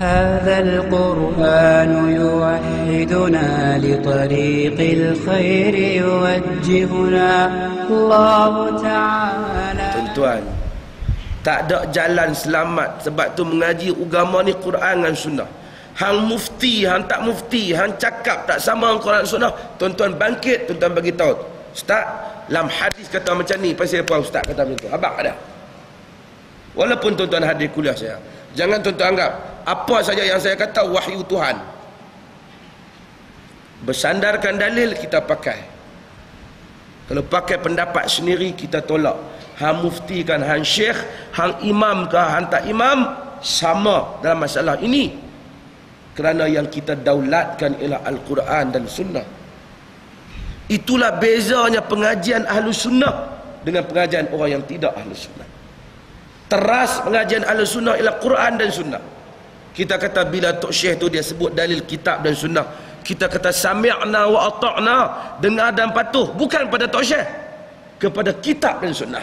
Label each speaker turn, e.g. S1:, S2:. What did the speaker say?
S1: هذا القرآن يوحدنا لطريق الخير يوجهنا الله تعالى
S2: Tuan-tuan Tak ada jalan selamat Sebab tu mengaji agama ni Quran dan sunnah Hang mufti, hang tak mufti Hang cakap tak sama dengan Quran dan sunnah Tuan-tuan bangkit, tuan-tuan bagi tahu Ustaz, dalam hadis kata macam ni Pasal apa Ustaz kata macam tu Abang ada Walaupun tuan-tuan hadir kuliah saya Jangan tuan-tuan anggap apa saja yang saya kata wahyu Tuhan. Bersandarkan dalil kita pakai. Kalau pakai pendapat sendiri kita tolak. Hang mufti kan, hang syekh Hang imam ke, hang tak imam Sama dalam masalah ini. Kerana yang kita daulatkan ialah Al-Quran dan Sunnah. Itulah bezanya pengajian Ahlu Sunnah Dengan pengajian orang yang tidak Ahlu Sunnah. Teras pengajian ahli sunnah ialah Quran dan sunnah kita kata bila Tok Syekh tu dia sebut dalil kitab dan sunnah kita kata sami'na wa ata'na. Dengar dan patuh. Bukan pada Tok Syekh. Kepada kitab dan sunnah